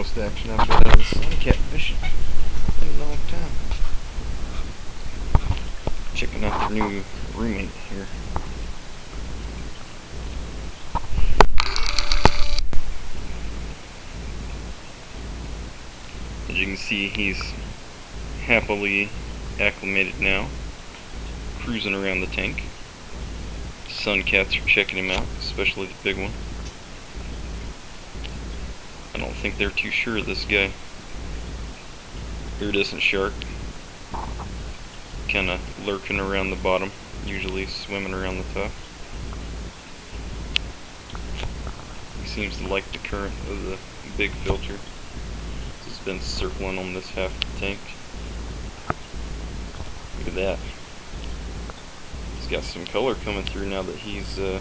the most action I've got out of sun catfish in a long time. Checking out their new roommate here. As you can see, he's happily acclimated now, cruising around the tank. Sun cats are checking him out, especially the big one. I don't think they're too sure of this guy. Iridescent shark. Kinda lurking around the bottom, usually swimming around the top. He seems to like the current of the big filter. It's been circling on this half of the tank. Look at that. He's got some color coming through now that he's uh,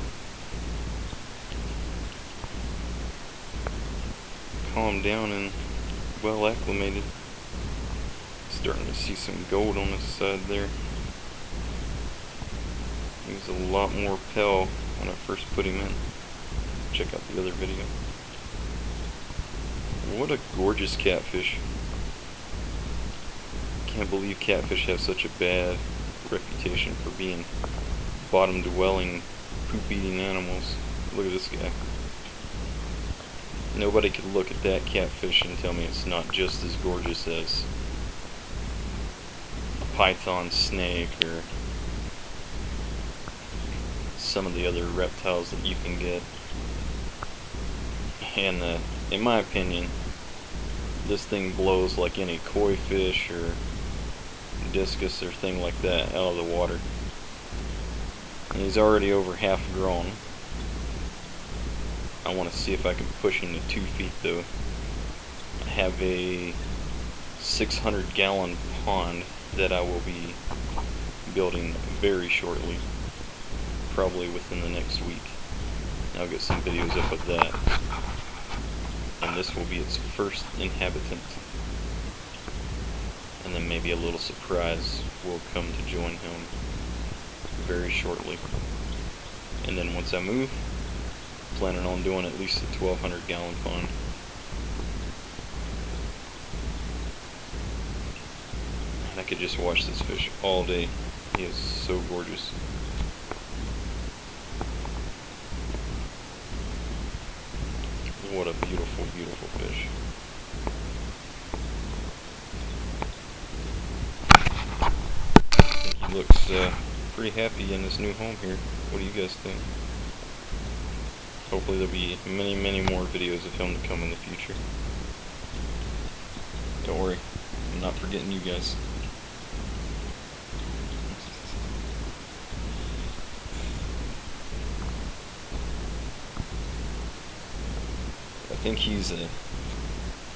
calmed down and well acclimated. Starting to see some gold on his side there. He was a lot more pale when I first put him in. Check out the other video. What a gorgeous catfish. Can't believe catfish have such a bad reputation for being bottom dwelling, poop eating animals. Look at this guy. Nobody could look at that catfish and tell me it's not just as gorgeous as a python snake or some of the other reptiles that you can get. And uh, in my opinion, this thing blows like any koi fish or discus or thing like that out of the water. And he's already over half grown. I want to see if I can push him to two feet though. I have a 600 gallon pond that I will be building very shortly. Probably within the next week. I'll get some videos up of that. And this will be its first inhabitant. And then maybe a little surprise will come to join him very shortly. And then once I move, planning on doing at least a 1200 gallon pond. I could just watch this fish all day. He is so gorgeous. What a beautiful, beautiful fish. He looks uh, pretty happy in his new home here. What do you guys think? Hopefully there'll be many, many more videos of him to come in the future. Don't worry, I'm not forgetting you guys. I think he's a,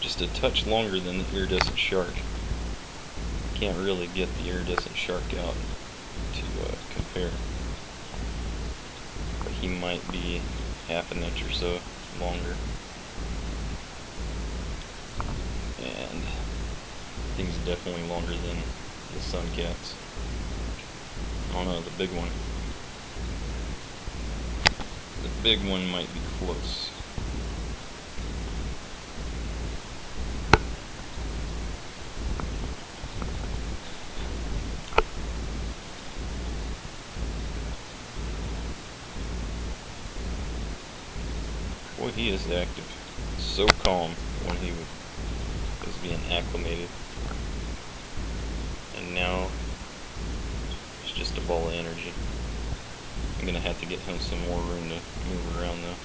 just a touch longer than the iridescent shark. Can't really get the iridescent shark out to uh, compare. But he might be half an inch or so longer. And thing's definitely longer than the sun cats. I don't know, the big one. The big one might be close. Boy, he is active. So calm when he was being acclimated. And now, it's just a ball of energy. I'm gonna have to get him some more room to move around though. I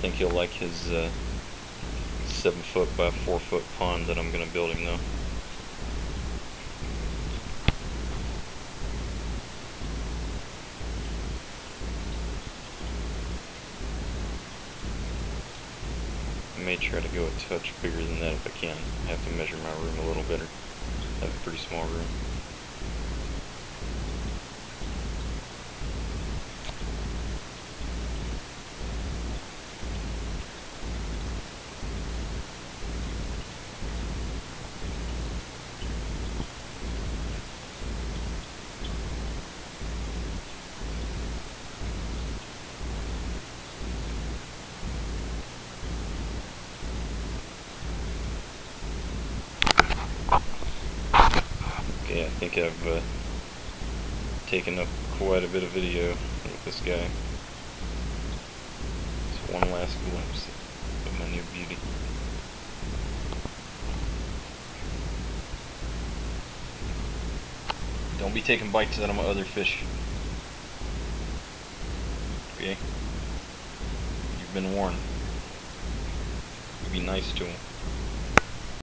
think he'll like his uh, 7 foot by 4 foot pond that I'm gonna build him though. I may try to go a touch bigger than that if I can. I have to measure my room a little better. I have a pretty small room. Think I've uh, taken up quite a bit of video with this guy. Just one last glimpse of my new beauty. Don't be taking bites out of my other fish. Okay? You've been warned. Be nice to him.